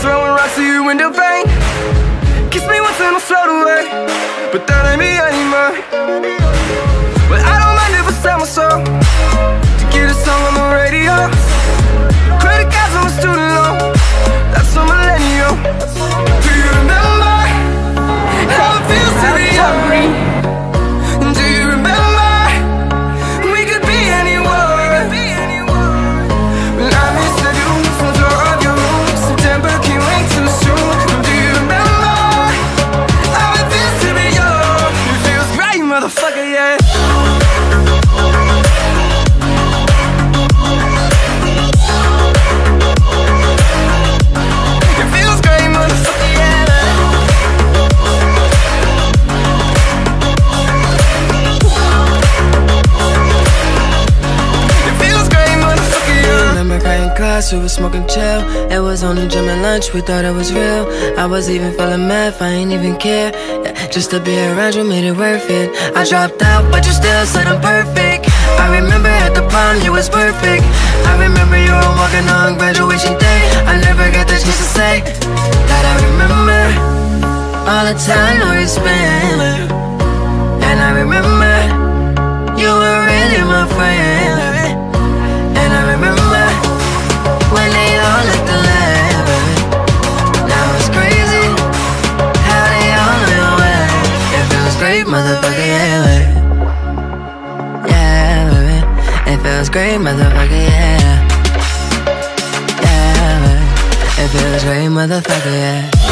throwing rocks your window pane. Kiss me once and I'll away, but that ain't me anymore. But I don't mind if I sell my soul Remember crying class, we was smoking chill. It was only gym and lunch, we thought it was real. I was even feeling math, I ain't even care. Yeah, just to be around you made it worth it. I dropped out, but you still said I'm perfect. I remember at the prom, you was perfect. I remember you were walking on graduation day. I never got the chance to say that I remember all the time we spent. And I remember you were really my friend. Motherfucker, yeah. baby. Yeah, baby. It feels great, motherfucker, yeah. Yeah, baby. It feels great, motherfucker, yeah.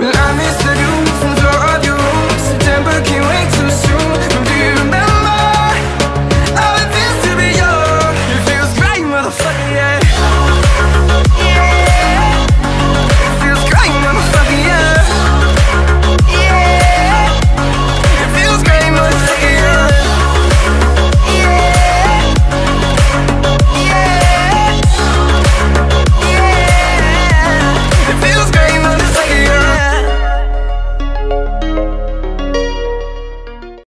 Let I miss